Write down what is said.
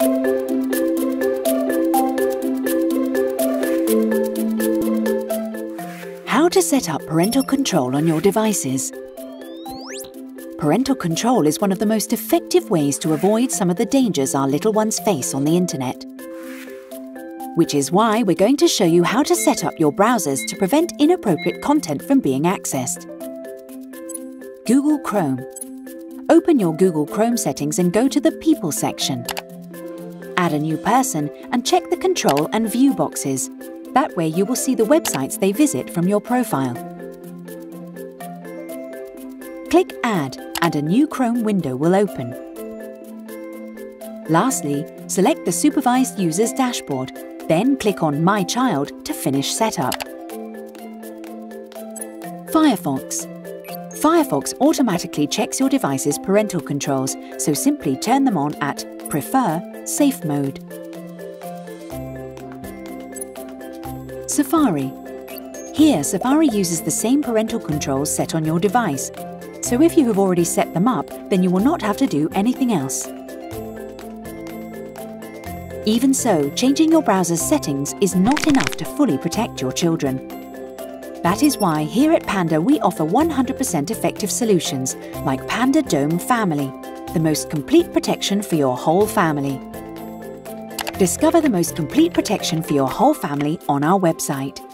How to set up parental control on your devices. Parental control is one of the most effective ways to avoid some of the dangers our little ones face on the internet. Which is why we're going to show you how to set up your browsers to prevent inappropriate content from being accessed. Google Chrome. Open your Google Chrome settings and go to the People section. Add a new person and check the Control and View boxes. That way you will see the websites they visit from your profile. Click Add and a new Chrome window will open. Lastly, select the Supervised Users dashboard, then click on My Child to finish setup. Firefox. Firefox automatically checks your device's parental controls, so simply turn them on at Prefer Safe Mode. Safari. Here, Safari uses the same parental controls set on your device, so if you have already set them up, then you will not have to do anything else. Even so, changing your browser's settings is not enough to fully protect your children. That is why here at Panda we offer 100% effective solutions like Panda Dome Family, the most complete protection for your whole family. Discover the most complete protection for your whole family on our website.